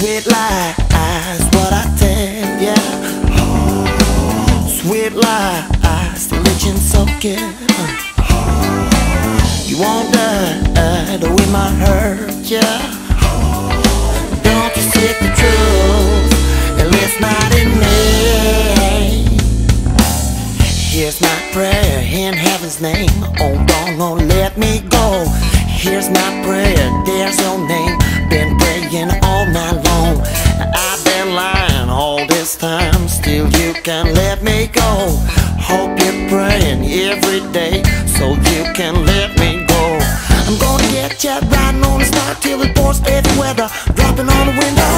Sweet lies, what I tell ya. Sweet lies, religion so good. You won't die, the way might hurt ya. Don't you seek the truth, at least not in me. Here's my prayer in heaven's name. Oh, don't, don't let me go. Here's my prayer, I've been lying all this time, still you can let me go. Hope you're praying every day so you can let me go. I'm gonna get you riding on the star till it pours every weather, dropping on the window.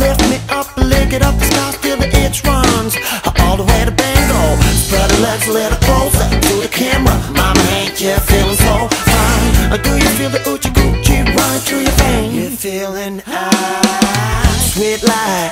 Lift me up, lick it up the sky till the itch runs all the way to Bango. Spread the legs a little closer to the camera. Mama, ain't you feeling so fine? Do you feel the oochie coochie running through your veins? You're feeling high sweet lie.